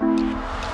Música